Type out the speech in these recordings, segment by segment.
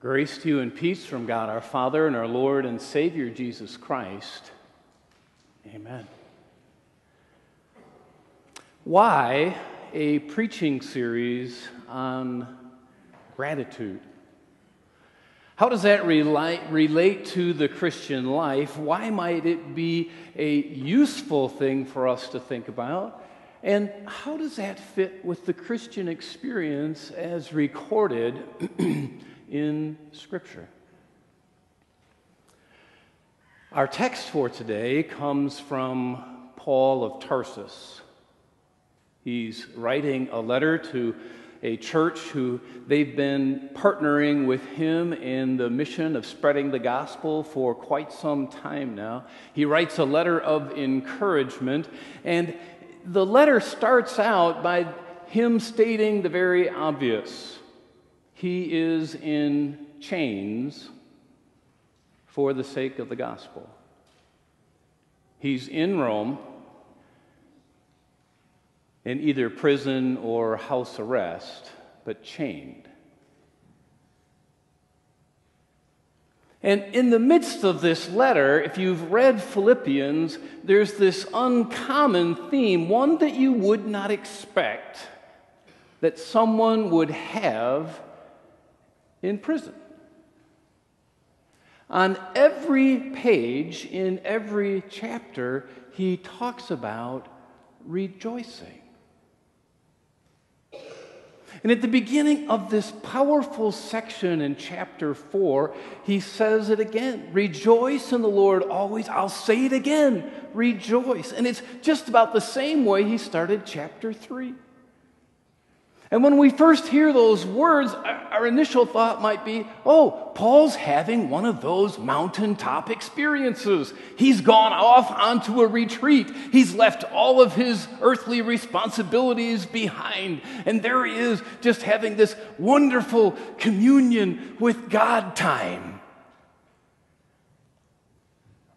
Grace to you and peace from God our Father and our Lord and Savior Jesus Christ. Amen. Why a preaching series on gratitude? How does that relate, relate to the Christian life? Why might it be a useful thing for us to think about? And how does that fit with the Christian experience as recorded in Scripture. Our text for today comes from Paul of Tarsus. He's writing a letter to a church who they've been partnering with him in the mission of spreading the gospel for quite some time now. He writes a letter of encouragement, and the letter starts out by him stating the very obvious he is in chains for the sake of the gospel. He's in Rome in either prison or house arrest, but chained. And in the midst of this letter, if you've read Philippians, there's this uncommon theme, one that you would not expect that someone would have in prison. On every page, in every chapter, he talks about rejoicing. And at the beginning of this powerful section in chapter 4, he says it again Rejoice in the Lord always. I'll say it again rejoice. And it's just about the same way he started chapter 3. And when we first hear those words, our initial thought might be, oh, Paul's having one of those mountaintop experiences. He's gone off onto a retreat. He's left all of his earthly responsibilities behind. And there he is, just having this wonderful communion with God time.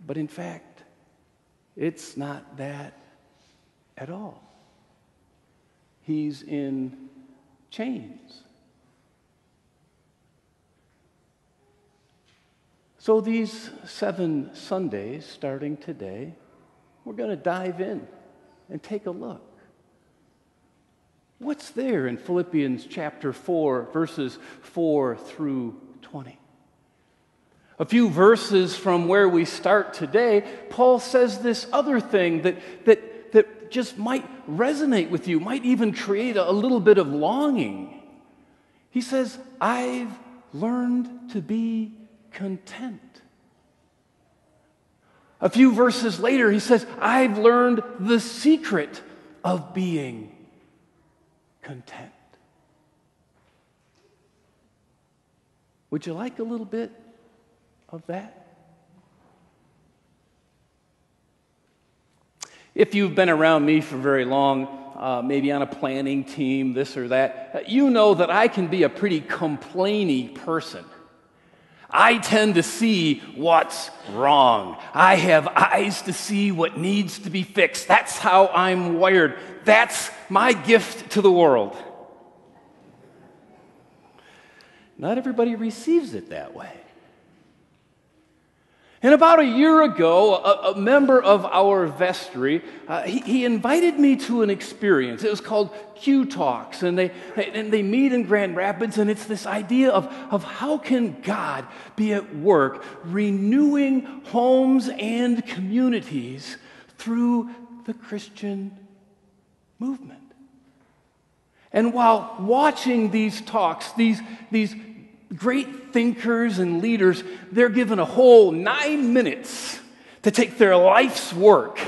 But in fact, it's not that at all. He's in chains. So, these seven Sundays, starting today, we're going to dive in and take a look. What's there in Philippians chapter 4, verses 4 through 20? A few verses from where we start today, Paul says this other thing that, that just might resonate with you, might even create a little bit of longing. He says, I've learned to be content. A few verses later, he says, I've learned the secret of being content. Would you like a little bit of that? If you've been around me for very long, uh, maybe on a planning team, this or that, uh, you know that I can be a pretty complainy person. I tend to see what's wrong. I have eyes to see what needs to be fixed. That's how I'm wired. That's my gift to the world. Not everybody receives it that way. And about a year ago, a, a member of our vestry, uh, he, he, invited me to an experience. It was called Q Talks, and they, and they meet in Grand Rapids, and it's this idea of, of how can God be at work renewing homes and communities through the Christian movement. And while watching these talks, these, these great thinkers and leaders, they're given a whole nine minutes to take their life's work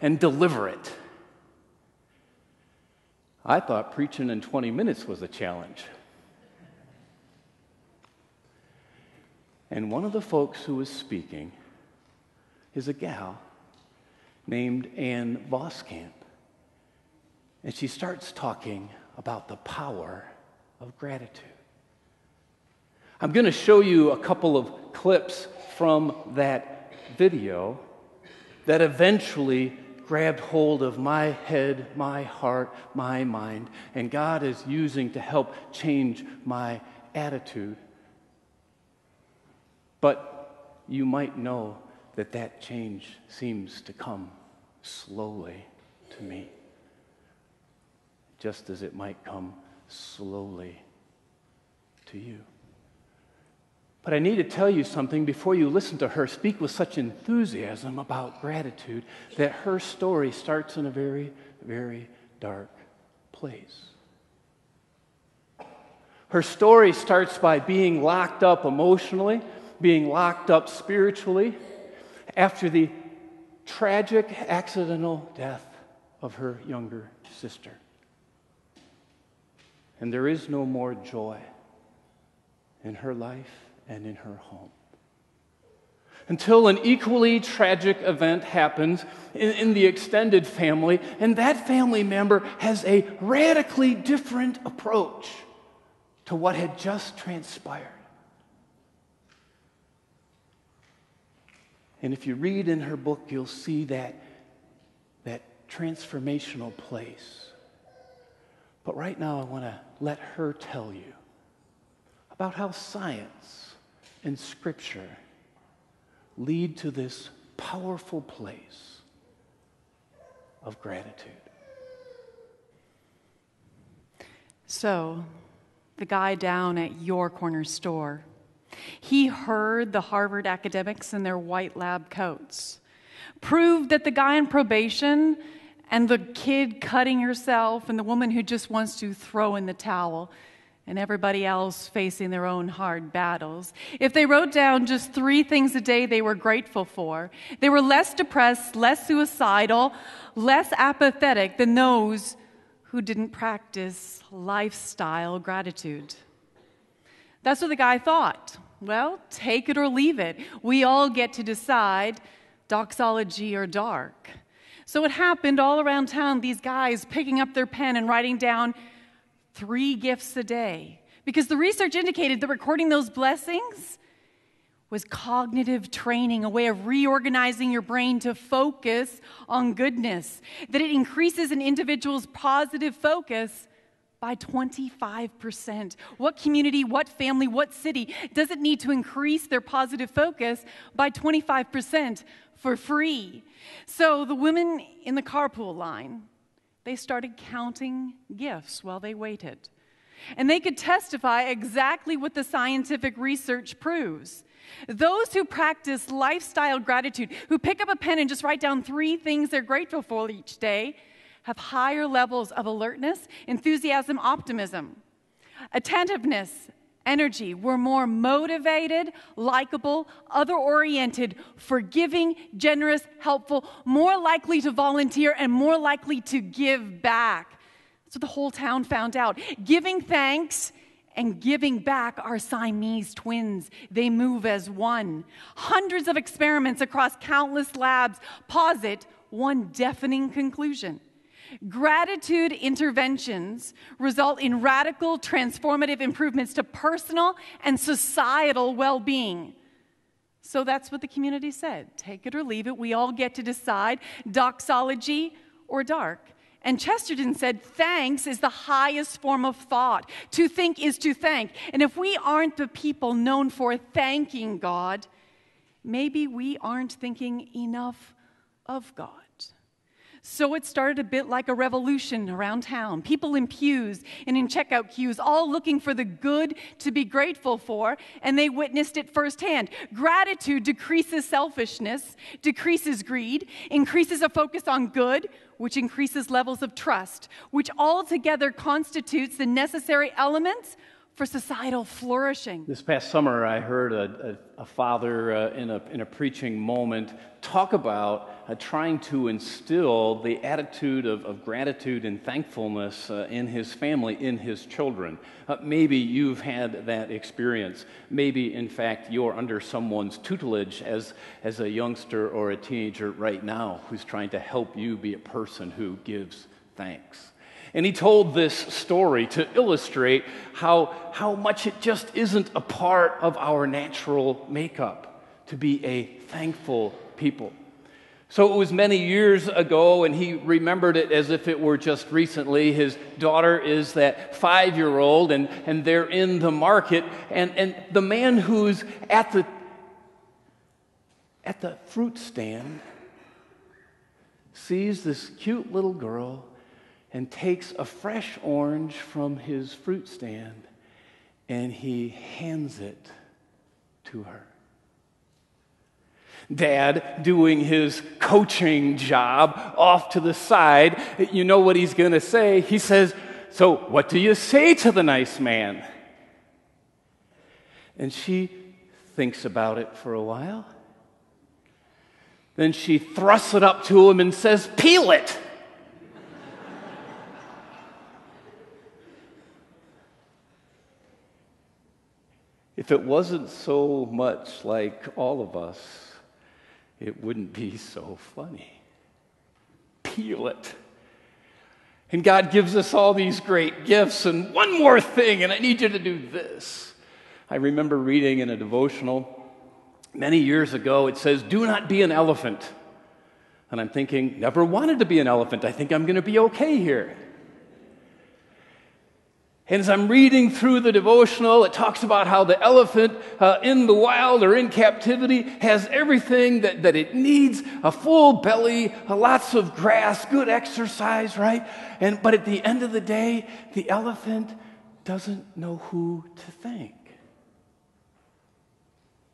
and deliver it. I thought preaching in 20 minutes was a challenge. And one of the folks who was speaking is a gal named Ann Voskamp. And she starts talking about the power of gratitude. I'm going to show you a couple of clips from that video that eventually grabbed hold of my head, my heart, my mind, and God is using to help change my attitude But you might know that that change seems to come slowly to me, just as it might come slowly to you. But I need to tell you something before you listen to her speak with such enthusiasm about gratitude that her story starts in a very, very dark place. Her story starts by being locked up emotionally, being locked up spiritually, after the tragic accidental death of her younger sister. And there is no more joy in her life and in her home. Until an equally tragic event happens in, in, the extended family, and that family member has a radically different approach to what had just transpired. And if you read in her book, you'll see that, that transformational place. But right now, I want to let her tell you about how science and scripture lead to this powerful place of gratitude. So, the guy down at your corner store, he heard the Harvard academics in their white lab coats, proved that the guy in probation and the kid cutting herself and the woman who just wants to throw in the towel and everybody else facing their own hard battles. If they wrote down just three things a day they were grateful for, they were less depressed, less suicidal, less apathetic than those who didn't practice lifestyle gratitude. That's what the guy thought. Well, take it or leave it. We all get to decide doxology or dark. So it happened all around town, these guys picking up their pen and writing down three gifts a day. Because the research indicated that recording those blessings was cognitive training, a way of reorganizing your brain to focus on goodness, that it increases an individual's positive focus by 25%. What community, what family, what city does it need to increase their positive focus by 25% for free? So the women in the carpool line, they started counting gifts while they waited. And they could testify exactly what the scientific research proves. Those who practice lifestyle gratitude, who pick up a pen and just write down three things they're grateful for each day, have higher levels of alertness, enthusiasm, optimism, attentiveness, energy. We're more motivated, likable, other oriented, forgiving, generous, helpful, more likely to volunteer, and more likely to give back. That's what the whole town found out. Giving thanks and giving back are Siamese twins. They move as one. Hundreds of experiments across countless labs posit one deafening conclusion Gratitude interventions result in radical, transformative improvements to personal and societal well being. So that's what the community said. Take it or leave it. We all get to decide doxology or dark. And Chesterton said, thanks is the highest form of thought. To think is to thank. And if we aren't the people known for thanking God, maybe we aren't thinking enough of God. So it started a bit like a revolution around town. People in pews and in checkout queues, all looking for the good to be grateful for, and they witnessed it firsthand. Gratitude decreases selfishness, decreases greed, increases a focus on good, which increases levels of trust, which altogether constitutes the necessary elements for societal flourishing. This past summer, I heard a, a, a father uh, in, a, in a preaching moment talk about uh, trying to instill the attitude of, of gratitude and thankfulness uh, in his family, in his children. Uh, maybe you've had that experience. Maybe, in fact, you're under someone's tutelage as, as a youngster or a teenager right now who's trying to help you be a person who gives thanks. And he told this story to illustrate how, how much it just isn't a part of our natural makeup to be a thankful people. So it was many years ago, and he remembered it as if it were just recently. His daughter is that five year old, and, and they're in the market. And, and the man who's at the at the fruit stand sees this cute little girl and takes a fresh orange from his fruit stand and he hands it to her. Dad, doing his coaching job off to the side, you know what he's going to say? He says, So, what do you say to the nice man? And she thinks about it for a while. Then she thrusts it up to him and says, Peel it. If it wasn't so much like all of us, it wouldn't be so funny. Peel it. And God gives us all these great gifts. And one more thing, and I need you to do this. I remember reading in a devotional many years ago, it says, Do not be an elephant. And I'm thinking, never wanted to be an elephant. I think I'm going to be okay here. And as I'm reading through the devotional, it talks about how the elephant uh, in the wild or in captivity has everything that, that it needs a full belly, uh, lots of grass, good exercise, right? And, but at the end of the day, the elephant doesn't know who to thank.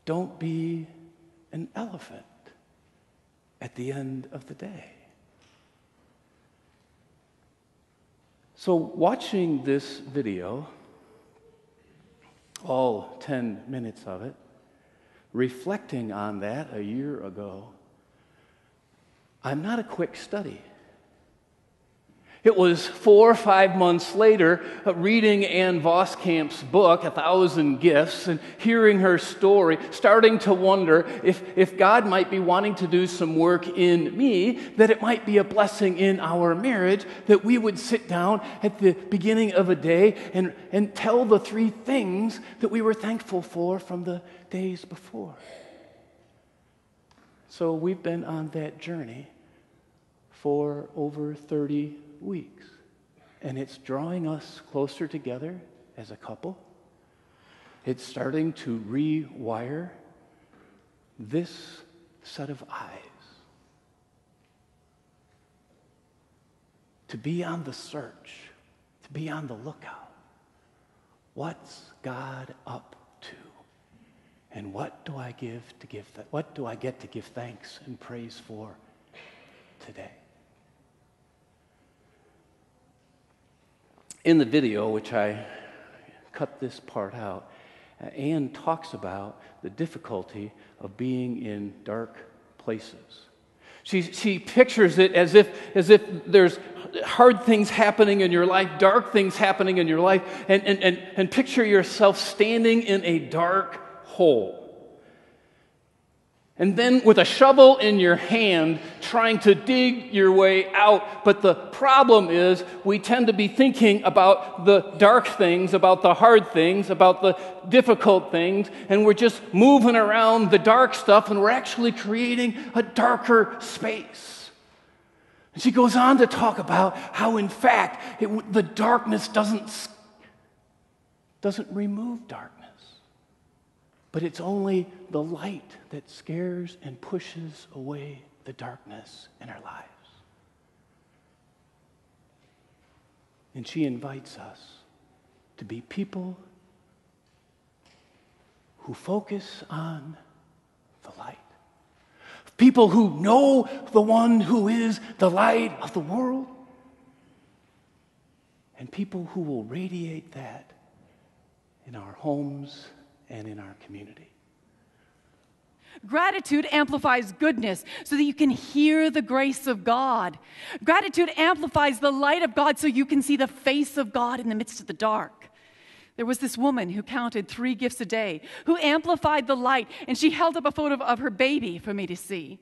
Don't be an elephant at the end of the day. So, watching this video, all 10 minutes of it, reflecting on that a year ago, I'm not a quick study. It was four or five months later, uh, reading Ann Voskamp's book, A Thousand Gifts, and hearing her story, starting to wonder if, if God might be wanting to do some work in me, that it might be a blessing in our marriage, that we would sit down at the beginning of a day and, and tell the three things that we were thankful for from the days before. So we've been on that journey for over 30 weeks. And it's drawing us closer together as a couple. It's starting to rewire this set of eyes. To be on the search, to be on the lookout. What's God up to? And what do I give to give th- what do I get to give thanks and praise for today? In the video, which I cut this part out, uh, Ann talks about the difficulty of being in dark places. She, she pictures it as if, as if there's hard things happening in your life, dark things happening in your life, and, and, and, and picture yourself standing in a dark hole and then with a shovel in your hand trying to dig your way out. But the problem is we tend to be thinking about the dark things, about the hard things, about the difficult things, and we're just moving around the dark stuff and we're actually creating a darker space. And she goes on to talk about how, in fact, it, the darkness doesn't, doesn't remove darkness. But it's only the light that scares and pushes away the darkness in our lives. And she invites us to be people who focus on the light. People who know the one who is the light of the world. And people who will radiate that in our homes and in our community. Gratitude amplifies goodness so that you can hear the grace of God. Gratitude amplifies the light of God so you can see the face of God in the midst of the dark. There was this woman who counted three gifts a day, who amplified the light, and she held up a photo of her baby for me to see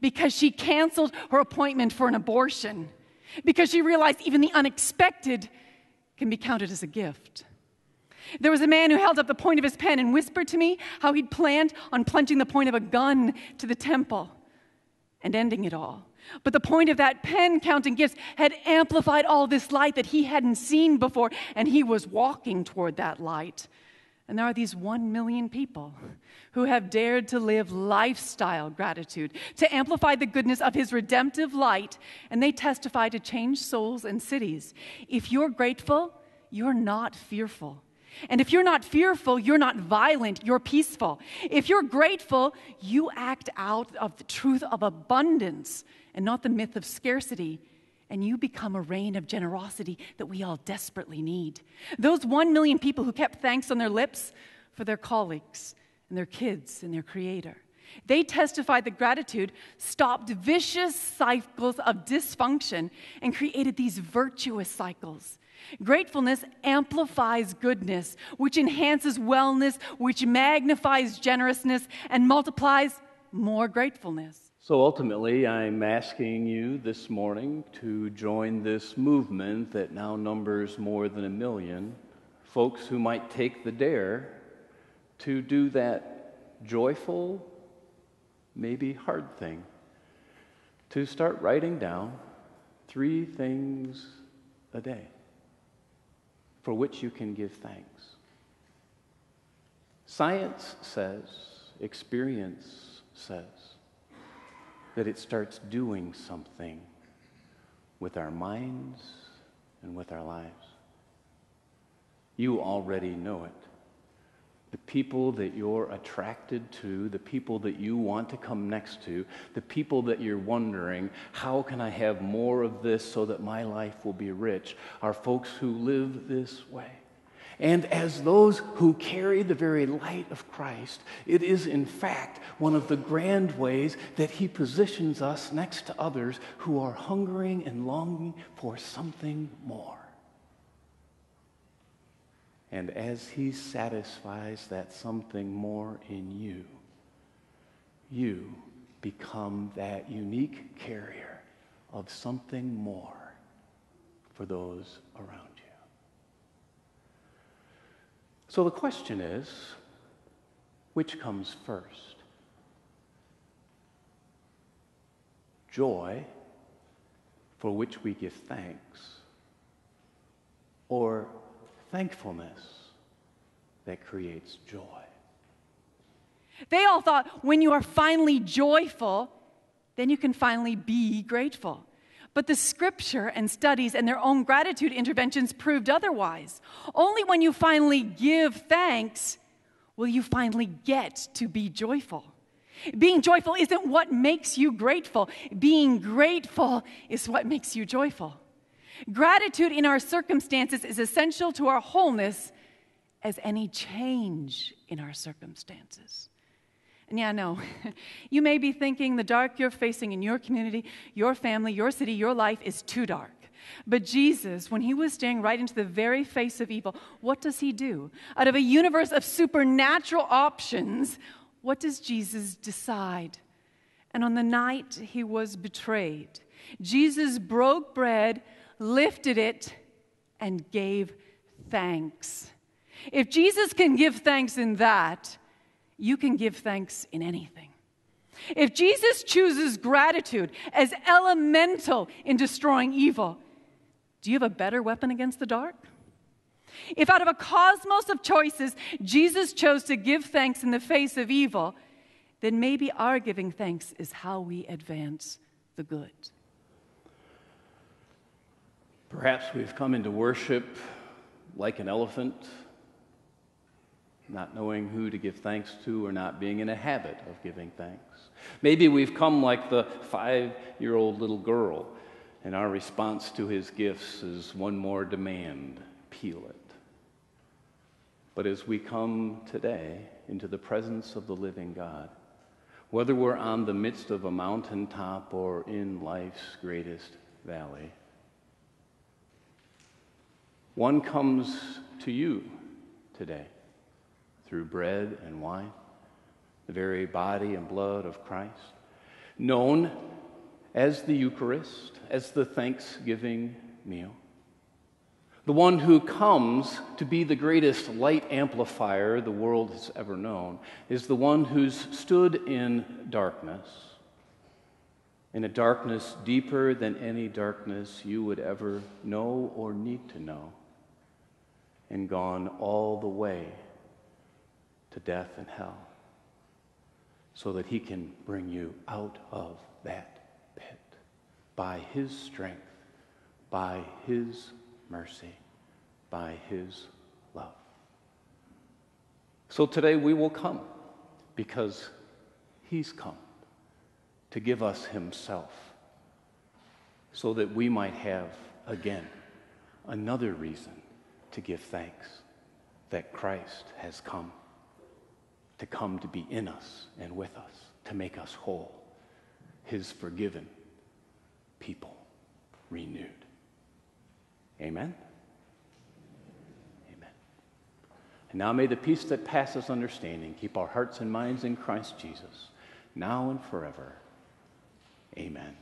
because she canceled her appointment for an abortion, because she realized even the unexpected can be counted as a gift. There was a man who held up the point of his pen and whispered to me how he'd planned on plunging the point of a gun to the temple and ending it all. But the point of that pen counting gifts had amplified all this light that he hadn't seen before, and he was walking toward that light And there are these one million people who have dared to live lifestyle gratitude, to amplify the goodness of His redemptive light, and they testify to change souls and cities. If you're grateful, you're not fearful. And if you're not fearful, you're not violent, you're peaceful. If you're grateful, you act out of the truth of abundance and not the myth of scarcity and you become a rain of generosity that we all desperately need. Those one million people who kept thanks on their lips for their colleagues and their kids and their creator. They testified that gratitude stopped vicious cycles of dysfunction and created these virtuous cycles. Gratefulness amplifies goodness, which enhances wellness, which magnifies generousness, and multiplies more gratefulness. So ultimately, I'm asking you this morning to join this movement that now numbers more than a million folks who might take the dare to do that joyful, maybe hard thing to start writing down three things a day for which you can give thanks. Science says, experience says, that it starts doing something with our minds and with our lives. You already know it. The people that you're attracted to, the people that you want to come next to, the people that you're wondering, how can I have more of this so that my life will be rich, are folks who live this way. And as those who carry the very light of Christ, it is in fact one of the grand ways that He positions us next to others who are hungering and longing for something more. And as He satisfies that something more in you, you become that unique carrier of something more for those around. You. So the question is which comes first? Joy, for which we give thanks, or thankfulness that creates joy? They all thought when you are finally joyful, then you can finally be grateful. But the scripture and studies and their own gratitude interventions proved otherwise. Only when you finally give thanks will you finally get to be joyful. Being joyful isn't what makes you grateful, being grateful is what makes you joyful. Gratitude in our circumstances is essential to our wholeness as any change in our circumstances. And yeah, no, you may be thinking the dark you're facing in your community, your family, your city, your life is too dark. But Jesus, when he was staring right into the very face of evil, what does he do? Out of a universe of supernatural options, what does Jesus decide? And on the night he was betrayed, Jesus broke bread, lifted it, and gave thanks. If Jesus can give thanks in that, you can give thanks in anything. If Jesus chooses gratitude as elemental in destroying evil, do you have a better weapon against the dark? If out of a cosmos of choices, Jesus chose to give thanks in the face of evil, then maybe our giving thanks is how we advance the good. Perhaps we've come into worship like an elephant not knowing who to give thanks to or not being in a habit of giving thanks. Maybe we've come like the five year old little girl, and our response to his gifts is one more demand peel it. But as we come today into the presence of the living God, whether we're on the midst of a mountaintop or in life's greatest valley, one comes to you today through bread and wine, the very body and blood of Christ, known as the Eucharist, as the thanksgiving meal. The one who comes to be the greatest light amplifier the world has ever known is the one who's stood in darkness, in a darkness deeper than any darkness you would ever know or need to know, and gone all the way to death and hell so that he can bring you out of that pit by his strength, by his mercy, by his love. So today we will come because he's come to give us himself so that we might have again another reason to give thanks that Christ has come to come to be in us and with us, to make us whole, his forgiven people renewed. Amen? Amen. And now may the peace that passes understanding keep our hearts and minds in Christ Jesus, now and forever. Amen.